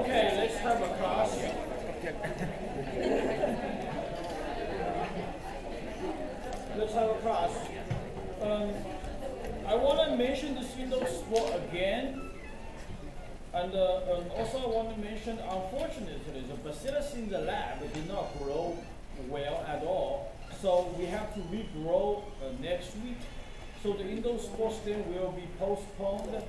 Okay, let's have a cross let's have a cross um, I want to mention this endospore again And, uh, and, also I want to mention, unfortunately, the bacillus in the lab did not grow well at all. So we have to regrow uh, next week. So the endospore stain will be postponed.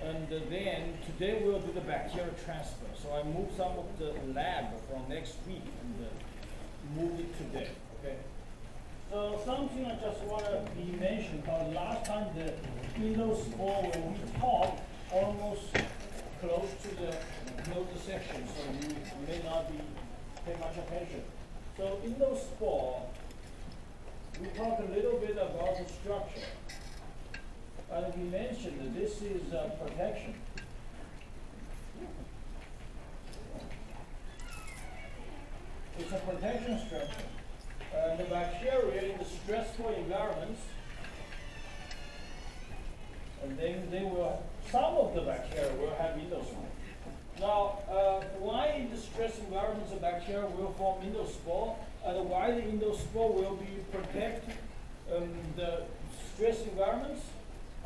And then today we'll do the bacterial transfer. So I moved some of the lab from next week and uh, moved it today. Okay. So something I just want to be mentioned because last time the Windows 4 when we talked almost close to the closed section, so you, may not be pay much attention. So Windows 4, we talk a little bit about the structure. And we mentioned that this is uh, protection. It's a protection structure. Uh, the bacteria in the stressful environments, and then they will, some of the bacteria will have Windows Now, uh, why in the stress environments the bacteria will form Windows why the Windows will be protect um, the stress environments?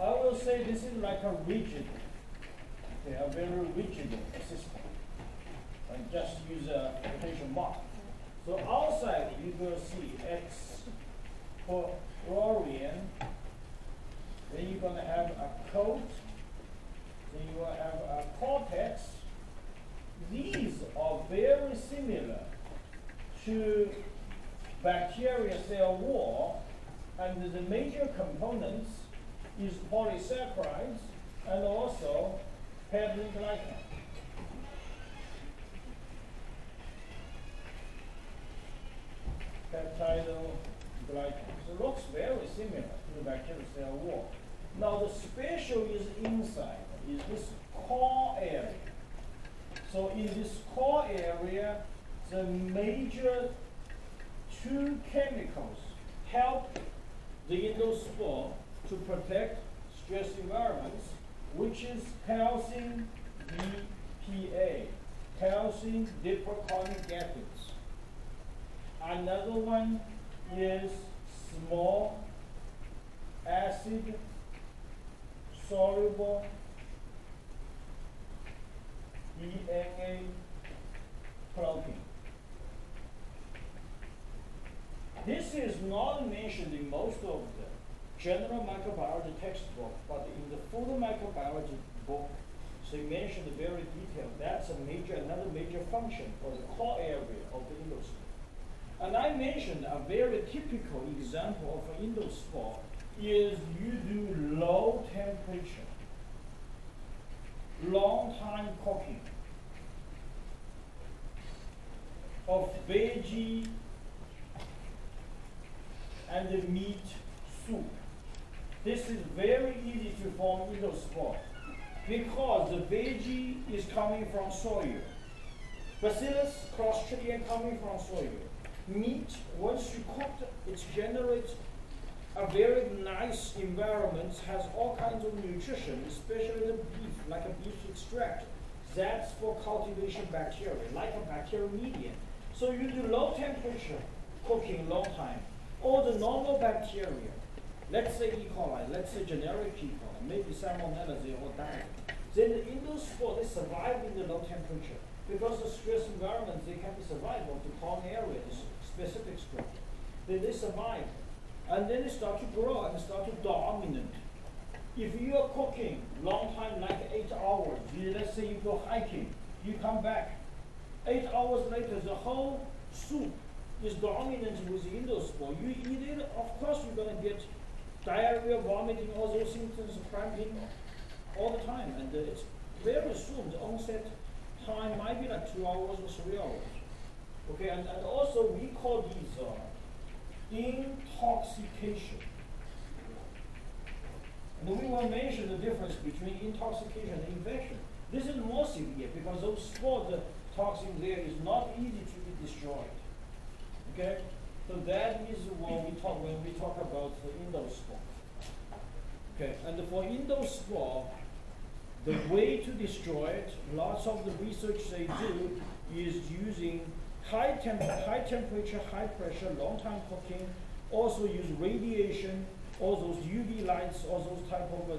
I will say this is like a rigid, okay, a very rigid system. And just use a quotation mark. So outside you will see X for. Then you're gonna have a coat. Then you will have a cortex. These are very similar to bacteria cell wall, and the major components is polysaccharides and also peptide glycan. Peptidoglycan. So it looks very similar to the bacterial cell wall. Now the special is inside, is this core area. So in this core area, the major two chemicals help the endospore to protect stress environments, which is calcium DPA, calcium dipicolinic acids. Another one is small acid soluble DNA protein. This is not mentioned in most of the general microbiology textbook, but in the food microbiology book, so you mentioned very detailed. That's a major, another major function for the core area of the endospore. And I mentioned a very typical example of an endospore is you do low temperature, long time cooking of veggie and the meat soup. This is very easy to form endospore because the veggie is coming from soil. Bacillus cross clostridium coming from soil. Meat, once you cook it, it generates a very nice environment, has all kinds of nutrition, especially the beef, like a beef extract. That's for cultivation bacteria, like a bacterial medium. So you do low temperature cooking long time. All the normal bacteria, let's say E. coli, let's say generic E. coli, maybe salmonella, they all die. Then in those spores, they survive in the low temperature. Because the stress environment, they can survive of the core area, the specific structure. Then they survive. And then they start to grow and start to dominant. If you are cooking long time, like eight hours, let's say you go hiking, you come back, eight hours later, the whole soup is dominant with the endospore. You eat it, of course you're gonna get diarrhea, vomiting, all those symptoms, cramping, all the time. And uh, it's very soon, the onset time might be like two hours or three hours. Okay, and, and also we call these uh, intoxication. And we will mention the difference between intoxication and infection. This is more severe because those spores, the toxin there is not easy to be destroyed. Okay? So that is what we talk when we talk about the endospore. Okay, and for indoor endospore, the way to destroy it, lots of the research they do is using high temp, high temperature, high pressure, long time cooking, also use radiation, all those UV lights, all those type of uh,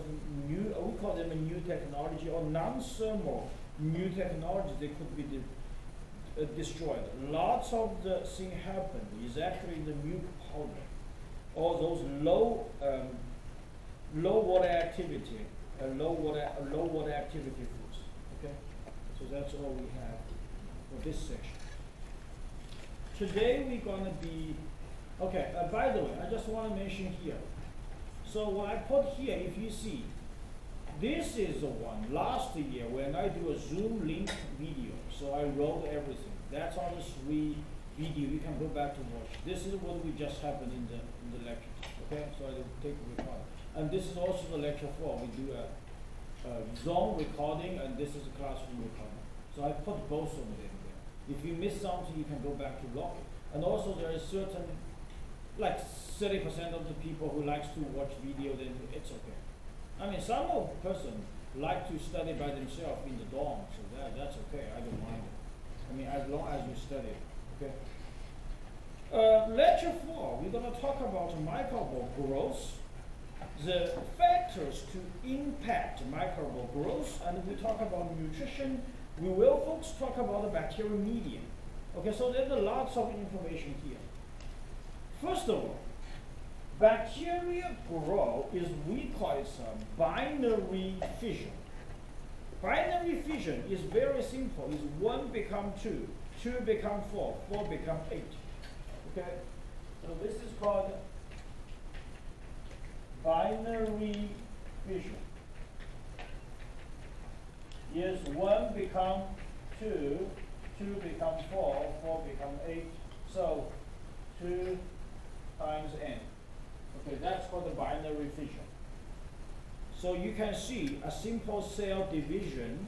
new, we call them a new technology or non-thermal new technology, they could be destroyed. Lots of the thing happen is actually the milk powder, all those low, um, low water activity, uh, low water, uh, low water activity foods. Okay, so that's all we have for this section. Today we're gonna be, okay, uh, by the way, I just wanna mention here. So what I put here, if you see, this is the one last year when I do a Zoom link video. So I wrote everything. That's on the three video. You can go back to watch. This is what we just happened in the in the lecture. Okay, so I will take a record. And this is also the lecture four. We do a, a Zoom recording, and this is a classroom recording. So I put both of them there. If you miss something, you can go back to log it. And also there is certain, like 30% of the people who likes to watch video, then it's okay. I mean, some of person like to study by themselves in the dorm, so that, that's okay, I don't mind it. I mean, as long as you study, okay? Uh, lecture four, we're gonna talk about microbial growth, the factors to impact microbial growth, and we talk about nutrition. We will, folks, talk about the bacterial medium. Okay, so there's a lots of information here. First of all, bacteria grow is we call it a binary fission. Binary fission is very simple. Is one become two, two become four, four become eight. Okay, so this is called binary fission. Yes, one become two, two become four, four become eight. So two times n. Okay, that's called the binary fission. So you can see a simple cell division,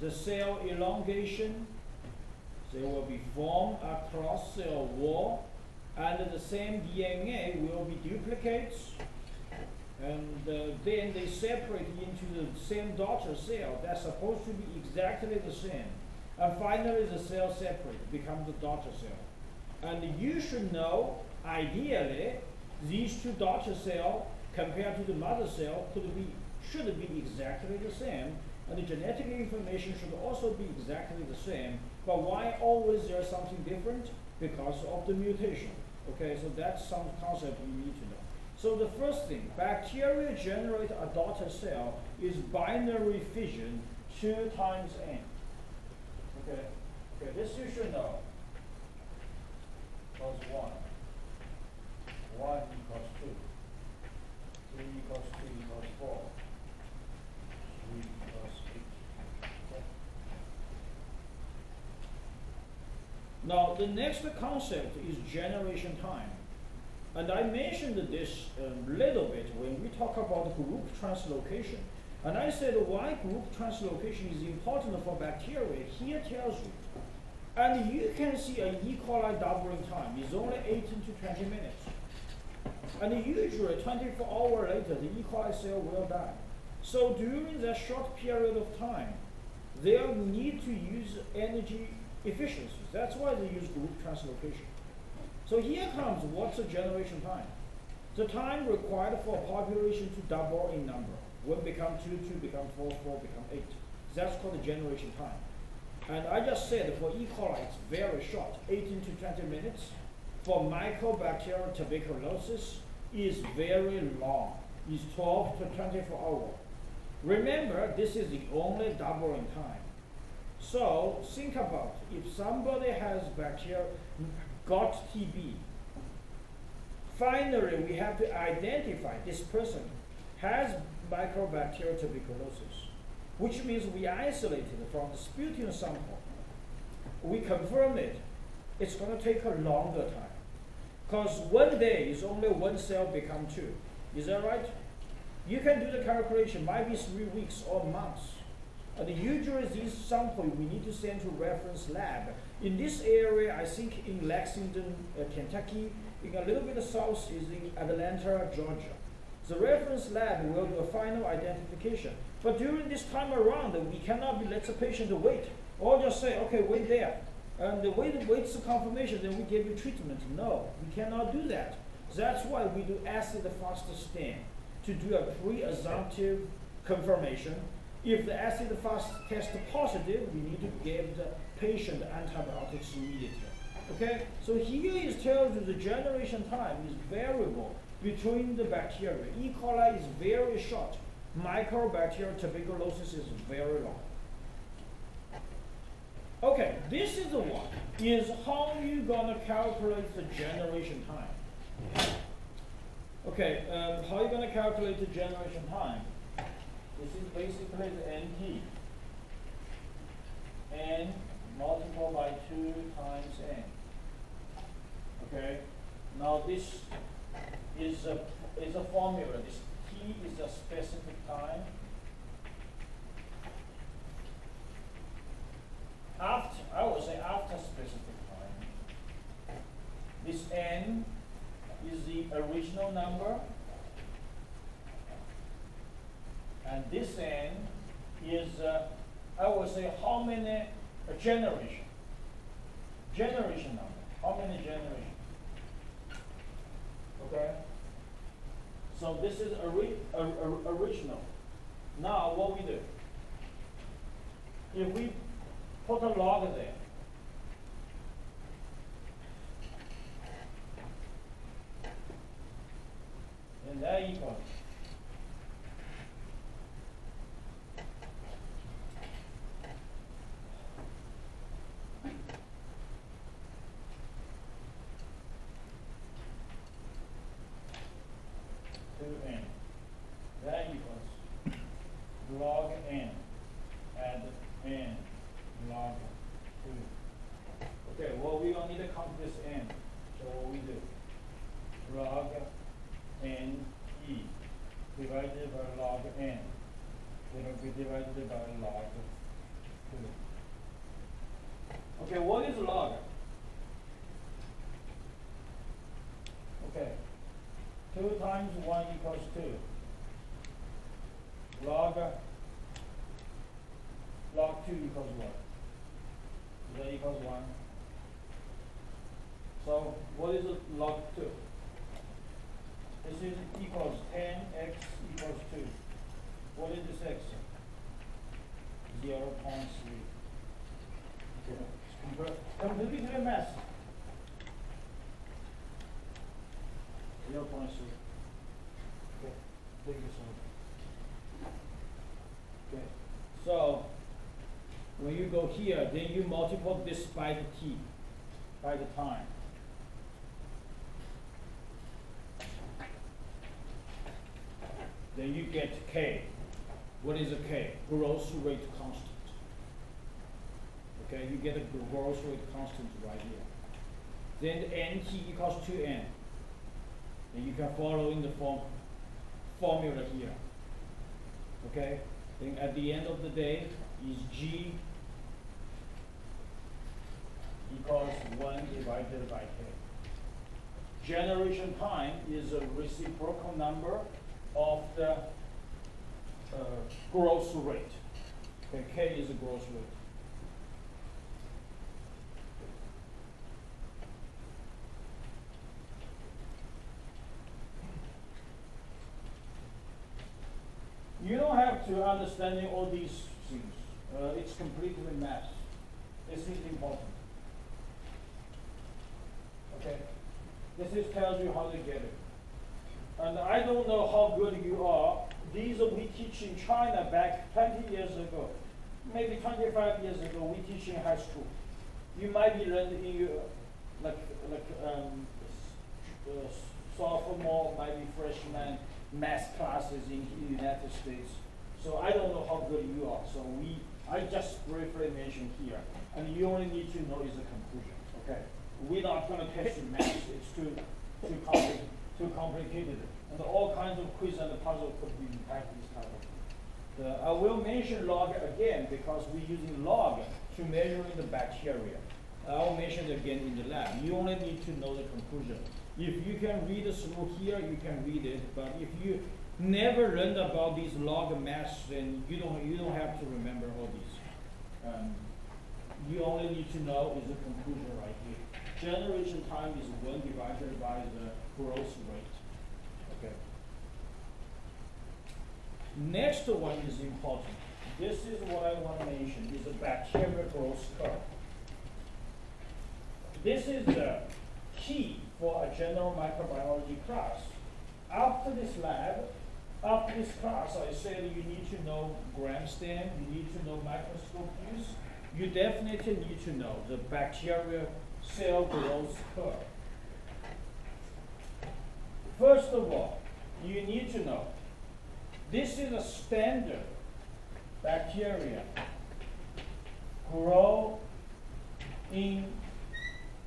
the cell elongation, they will be formed across cell wall, and the same DNA will be duplicates, and uh, then they separate into the same daughter cell that's supposed to be exactly the same. And finally the cell separate, becomes the daughter cell. And you should know, ideally, these two daughter cells compared to the mother cell could be, should be exactly the same, and the genetic information should also be exactly the same. But why always there's something different? Because of the mutation. Okay, so that's some concept you need to know. So the first thing, bacteria generate a daughter cell is binary fission two times n. Okay, okay, this you should know. Plus one. One equals two. Three equals two equals four. Three equals eight. Okay. Now, the next concept is generation time. And I mentioned this a um, little bit when we talk about group translocation. And I said why group translocation is important for bacteria, here tells you. And you can see a E. coli doubling time is only 18 to 20 minutes. And usually 24 hours later, the E. coli cell will die. So during that short period of time, they'll need to use energy efficiency. That's why they use group translocation. So here comes what's the generation time. The time required for a population to double in number. One become two, two become four, four become eight. That's called the generation time. And I just said for E. coli, it's very short, 18 to 20 minutes. For mycobacterial tuberculosis, is very long, is 12 to 24 hours. Remember, this is the only doubling time. So think about if somebody has bacteria, got TB. Finally, we have to identify this person has mycobacterial tuberculosis, which means we isolated it from the sputum sample. We confirm it. It's going to take a longer time. Because one day is only one cell become two. Is that right? You can do the calculation, might be three weeks or months. And usually these samples we need to send to reference lab. In this area, I think in Lexington, uh, Kentucky, in a little bit south is in Atlanta, Georgia. The reference lab will do a final identification. But during this time around, we cannot be let the patient wait. Or just say, okay, wait there. And the wait, wait for confirmation, then we give you treatment. No, we cannot do that. That's why we do acid fast stain to do a pre-assumptive confirmation. If the acid fast test is positive, we need to give the patient antibiotics immediately. Okay, so here is tells you the generation time is variable between the bacteria. E. coli is very short. Mycobacterial tuberculosis is very long. This is the one, is how you gonna calculate the generation time. Okay, um, how you gonna calculate the generation time? This is basically the NT. N multiplied by 2 times N. Okay, now this is a, is a formula. This T is a specific time. After, I would say after specific time. This N is the original number. And this N is, uh, I would say, how many a generation? Generation number. How many generations? Okay? So this is ori original. Now what we do? If we put a log there, and there you two n. That equals log n add n log two. Okay, well we don't need to count this n. So what we do? Log n e divided by log n. It'll be divided by log two. Okay, what is log? Okay. 2 times 1 equals 2. Log, log 2 equals what? Is that equals 1? So what is log 2? This is equals 10x equals 2. What is this x? 0 0.3. Okay. Completely math. Zero point three. Okay, thank you so much. Okay, so go here, then you multiply this by the t, by the time. Then you get k. What is a k? Growth rate constant. Okay, you get a growth rate constant right here. Then nt equals 2n. And you can follow in the form formula here. Okay? Then at the end of the day is G equals 1 divided by K. Generation time is a reciprocal number of the uh, growth rate. Okay, K is a growth rate. You don't have to understanding all these things. Uh, it's completely math. This is important. Okay? This is tells you how to get it. And I don't know how good you are. These we teach in China back 20 years ago. Maybe 25 years ago, we teach in high school. You might be learning in your, like, like um, uh, sophomore, might be freshman, math classes in the United States. So I don't know how good you are. So we, I just briefly mentioned here, and you only need to know is the conclusion. Okay, we're not going to test in math. It's too too complicated, too complicated, and all kinds of quiz and puzzle could be this kind of. The, I will mention log again because we're using log to measure the bacteria. I will mention it again in the lab. You only need to know the conclusion. If you can read through here, you can read it. But if you never learned about these log mass, then you don't you don't have to remember all these. Um, you only need to know is the conclusion right here. Generation time is one divided by the growth rate. Okay. Next one is important. This is what I want to mention is the bacterial growth curve. This is the key for a general microbiology class. After this lab, after this class, I said you need to know gram stain, you need to know microscope use, you definitely need to know the bacterial cell growth curve. First of all, you need to know this is a standard bacteria grow in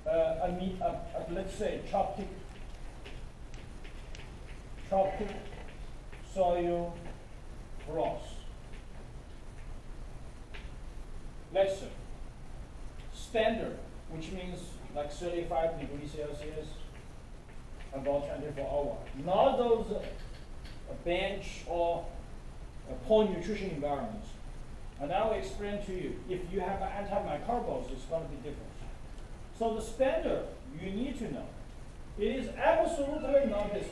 uh, a, a, a, let's say tryptic tryptic soy broth. Let's say standard, which means like 35 degrees Celsius, about 24 hours. Not those uh, bench or uh, poor nutrition environments. And I will explain to you, if you have antimicrobials, it's going to be different. So the standard you need to know, it is absolutely not this,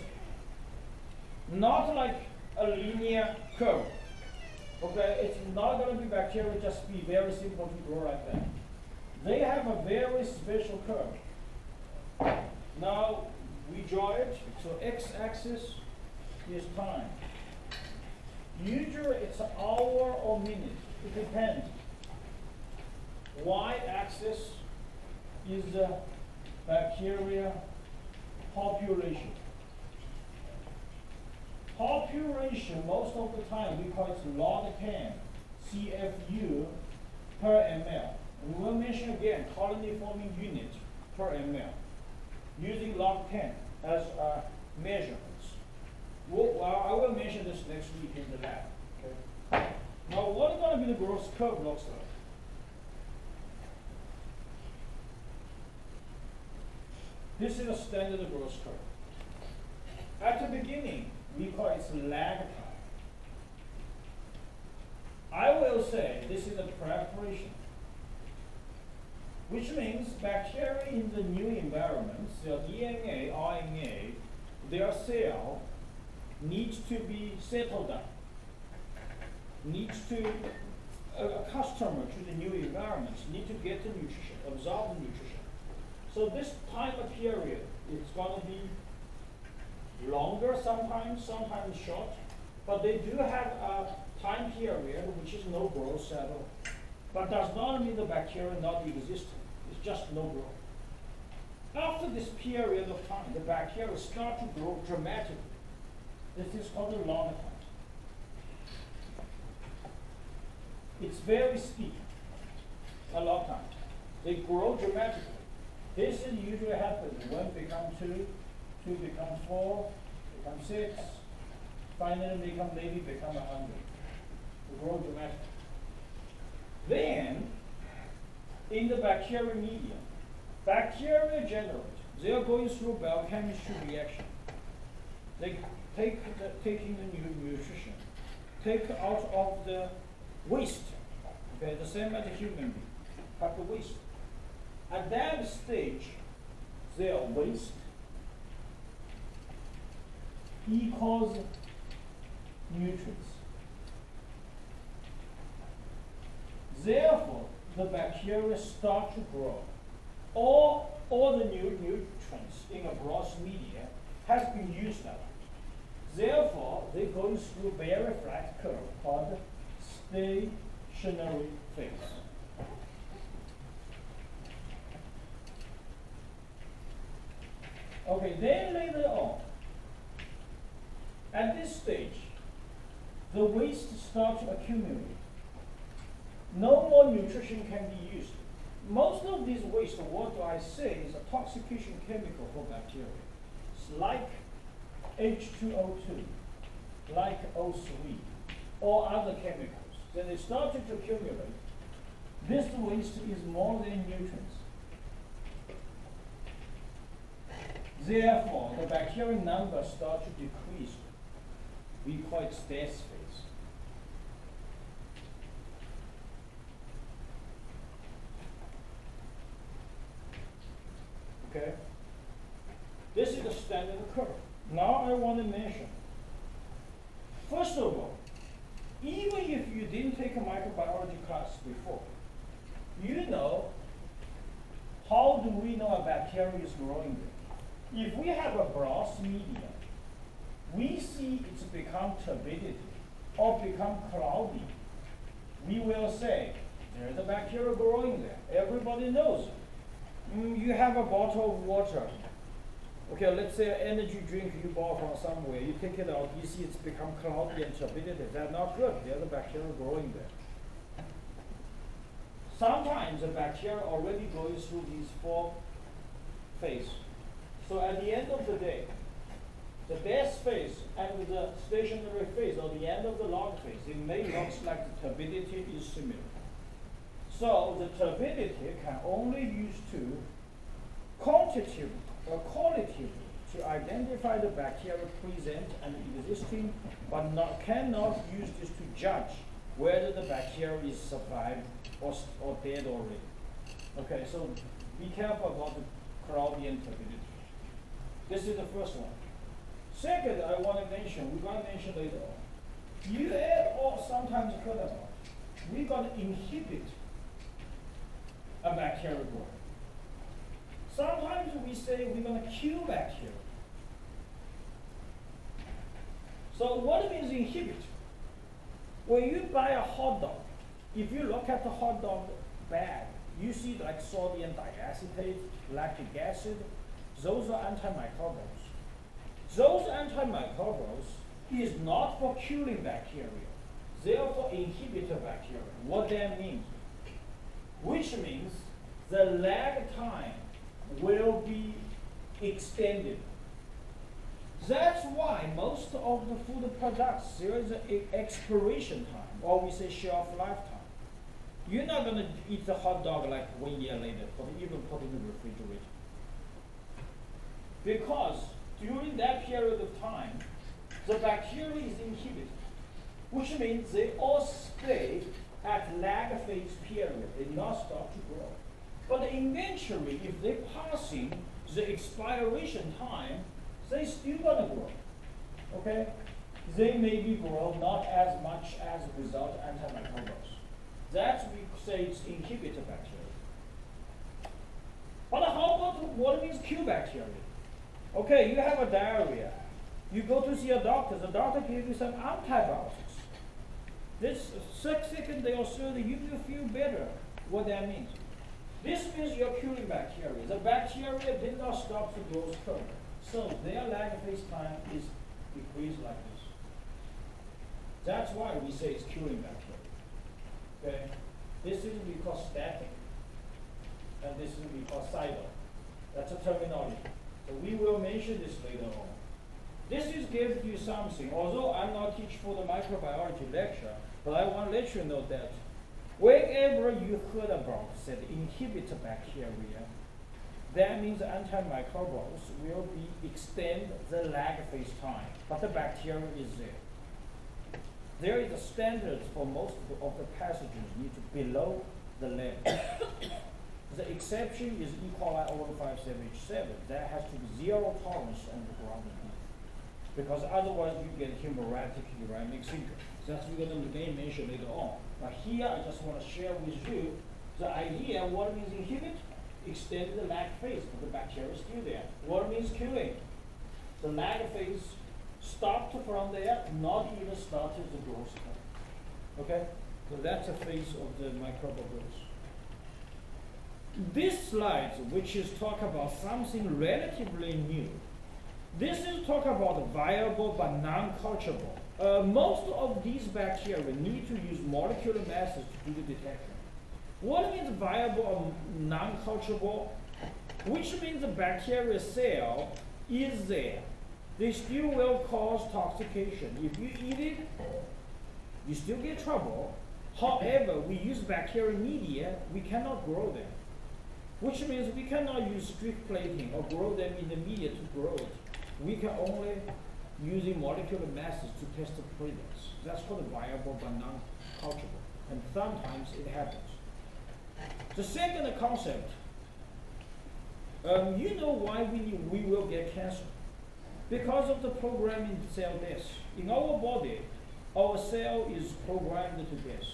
not like a linear curve. Okay, it's not going to be bacteria just be very simple to grow like that. They have a very special curve. Now we draw it. So x-axis is time. Usually it's an hour or minute. It depends. Y-axis is the bacteria population. Population, most of the time, we call it log 10 CFU per ml. We will mention again colony forming unit per ml using log 10 as a measurements. Well, well, I will mention this next week in the lab. Okay? Now, what is going to be the growth curve looks like? This is a standard growth curve. At the beginning, we call it lag time. I will say this is a preparation, which means bacteria in the new environment, their DNA, RNA, their cell needs to be settled down, needs to uh, accustom to the new environment, need to get the nutrition, absorb the nutrition. So this time period is going to be longer sometimes, sometimes short, but they do have a time period which is no growth at all. But does not mean the bacteria not existing. It's just no growth. After this period of time, the bacteria start to grow dramatically. This is called the log time. It's very steep, a log time. They grow dramatically. This is usually happens. One becomes two, two becomes four, become six, finally become maybe become a hundred. They grow dramatically. Then, in the bacterial medium, bacteria generate. They are going through biochemistry reaction. They take the, taking the new nutrition, take out of the waste. Okay, the same as a human being, cut the waste. At that stage, their waste equals nutrients. Therefore, the bacteria start to grow. All, all the new nutrients in a broth media has been used up. Therefore, they go through a very flat curve called stationary phase. Okay, then later on, at this stage, the waste starts to accumulate. No more nutrition can be used. Most of these waste, what do I say, is a toxication chemical for bacteria. It's like H2O2, like O3, or other chemicals. Then they started to accumulate. This waste is more than nutrients. Therefore, the bacterial number start to decrease. We call it death phase. Okay? This is the standard curve. Now I want to mention, first of all, even if you didn't take a microbiology class before, you know how do we know a bacteria is growing there? If we have a broth medium, we see it's become turbidity or become cloudy. We will say, there's a bacteria growing there. Everybody knows. Mm, you have a bottle of water. Okay, let's say an energy drink you bought from somewhere. You take it out, you see it's become cloudy and turbidity. That's not good. There's a bacteria growing there. Sometimes the bacteria already goes through these four phases. So at the end of the day, the base phase and the stationary phase or the end of the log phase, it may look like the turbidity is similar. So the turbidity can only use to quantitatively or qualitatively to identify the bacteria present and existing, but not, cannot use this to judge whether the bacteria is survived or, or dead already. Okay, so be careful about the Claudian turbidity. This is the first one. Second, I want to mention, we're going to mention later on. You have or sometimes heard about, we're going to inhibit a bacterial growth. Sometimes we say we're going to kill bacteria. So what means inhibit? When you buy a hot dog, if you look at the hot dog bag, you see like sodium diacetate, lactic acid, those are antimicrobials. Those antimicrobials is not for killing bacteria. They are for inhibitor bacteria. What that means? Which means the lag time will be extended. That's why most of the food products, there is an expiration time, or we say shelf lifetime. You're not going to eat the hot dog like one year later, or even put in the refrigerator. Because during that period of time, the bacteria is inhibited, which means they all stay at lag phase period, they not stop to grow. But eventually, if they passing the expiration time, they still gonna grow. Okay? They maybe grow not as much as without antimicrobials. That we say it's inhibitor bacteria. But how about what means Q bacteria? Okay, you have a diarrhea. You go to see a doctor. The doctor gives you some antibiotics. This second day or so, you will feel better. What that means? This means you're killing bacteria. The bacteria did not stop the growth curve. So their lag phase time is decreased like this. That's why we say it's killing bacteria. Okay? This is because static. And this is bactericidal. That's a terminology. So we will mention this later on. This is gives you something. Although I'm not teaching for the microbiology lecture, but I want to let you know that wherever you heard about said inhibitor bacteria, that means antimicrobials will be extend the lag phase time, but the bacteria is there. There is a standard for most of the pathogens need to below the level. The exception is E. coli 01577. That has to be zero tolerance under ground beef. Because otherwise you get hemorrhagic uremic syndrome. That's we're going to mention later on. But here I just want to share with you the idea what means inhibit, extend the lag phase, but the bacteria is still there. What means killing? The lag phase stopped from there, not even started the growth. Okay? So that's a phase of the microbial growth. This slide, which is talk about something relatively new, this is talk about viable but non-culturable. Uh, most of these bacteria need to use molecular methods to do the detection. What means viable or non-culturable? Which means the bacteria cell is there. They still will cause toxication. If you eat it, you still get trouble. However, we use bacterial media, we cannot grow them. which means we cannot use streak plating or grow them in the media to grow it. We can only using molecular methods to test the products. That's called viable but non-culturable, and sometimes it happens. The second concept, um, you know why we, we will get cancer? Because of the programming cell death. In our body, our cell is programmed to death.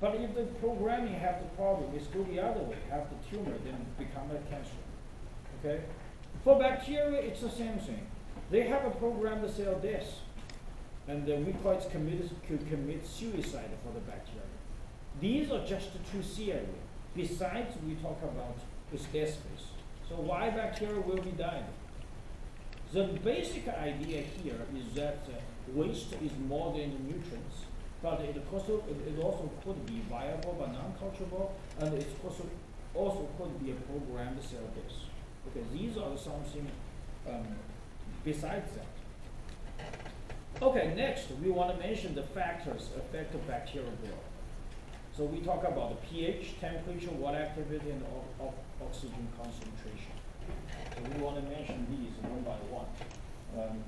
But if the programming have the problem, it's go the other way, have the tumor, then become a cancer. Okay? For bacteria, it's the same thing. They have a program to cell death. And the mucoids committed, could commit suicide for the bacteria. These are just the two theories. Besides, we talk about the death phase. So why bacteria will be dying? The basic idea here is that uh, waste is more than nutrients, but it also, it, also could be viable but non-culturable, and it also, also could be a programmed cell death. Okay, these are something um, besides that. Okay, next we want to mention the factors affect the bacterial growth. So we talk about the pH, temperature, water activity, and oxygen concentration. So we want to mention these one by one. Um,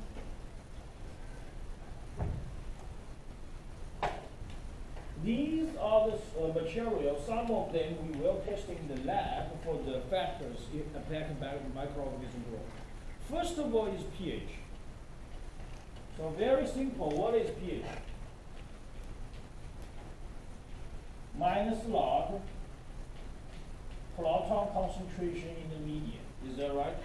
these are the uh, materials, some of them we will test in the lab for the factors affect microorganism growth. First of all is pH. So very simple, what is pH? Minus log proton concentration in the medium. Is that right?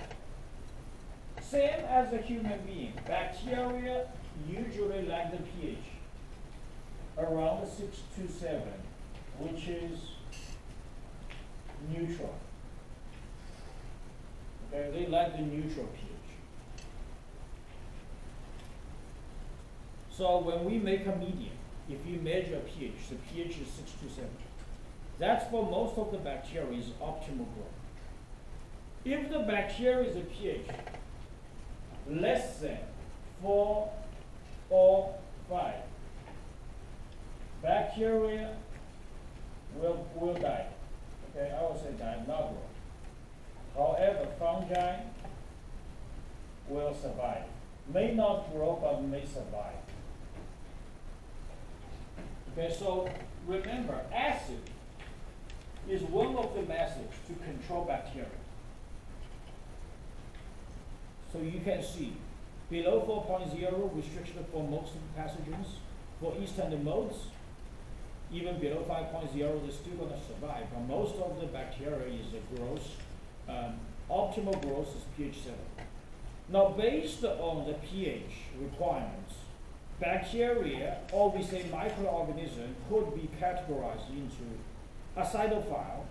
Same as a human being. Bacteria usually like the pH around 6 to 7, which is neutral. Okay, they like the neutral pH. So when we make a medium, if you measure pH, the pH is 6 to 7. That's for most of the bacteria is optimal growth. If the bacteria is a pH less than 4 or 5, bacteria will, will die. Okay, I will say die, not fungi will survive. May not grow, but may survive. Okay, so remember, acid is one of the methods to control bacteria. So you can see below 4.0 restriction for most of the pathogens. For eastern modes, even below 5.0, they're still going to survive. But most of the bacteria is a growth. Um, optimal growth is pH 7. Now, based on the pH requirements, bacteria, or we say microorganism, could be categorized into acidophile,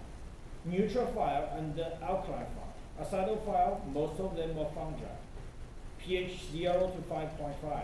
neutrophile, and alkalophile. Acidophile, most of them are fungi. pH 0 to 5.5.